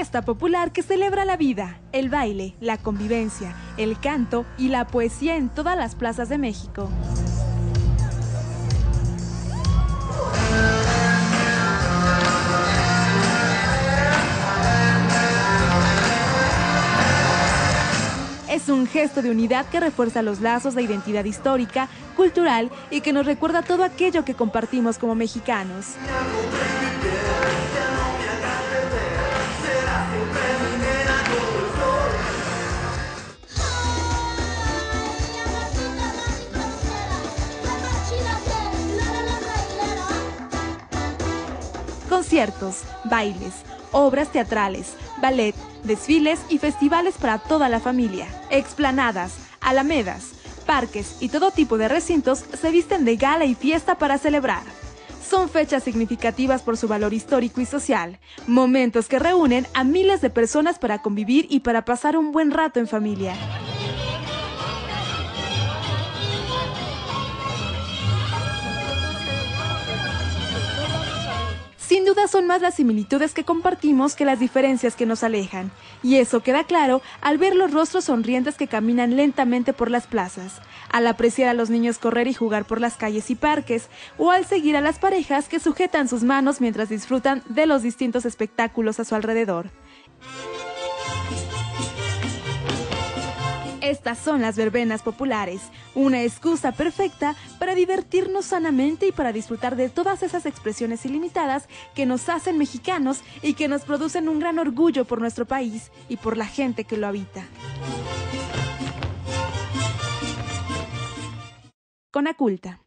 fiesta popular que celebra la vida, el baile, la convivencia, el canto y la poesía en todas las plazas de México. Es un gesto de unidad que refuerza los lazos de identidad histórica, cultural y que nos recuerda todo aquello que compartimos como mexicanos. Conciertos, bailes, obras teatrales, ballet, desfiles y festivales para toda la familia. Explanadas, alamedas, parques y todo tipo de recintos se visten de gala y fiesta para celebrar. Son fechas significativas por su valor histórico y social, momentos que reúnen a miles de personas para convivir y para pasar un buen rato en familia. Son más las similitudes que compartimos que las diferencias que nos alejan, y eso queda claro al ver los rostros sonrientes que caminan lentamente por las plazas, al apreciar a los niños correr y jugar por las calles y parques, o al seguir a las parejas que sujetan sus manos mientras disfrutan de los distintos espectáculos a su alrededor. Estas son las verbenas populares, una excusa perfecta para divertirnos sanamente y para disfrutar de todas esas expresiones ilimitadas que nos hacen mexicanos y que nos producen un gran orgullo por nuestro país y por la gente que lo habita. Con Aculta.